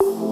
you.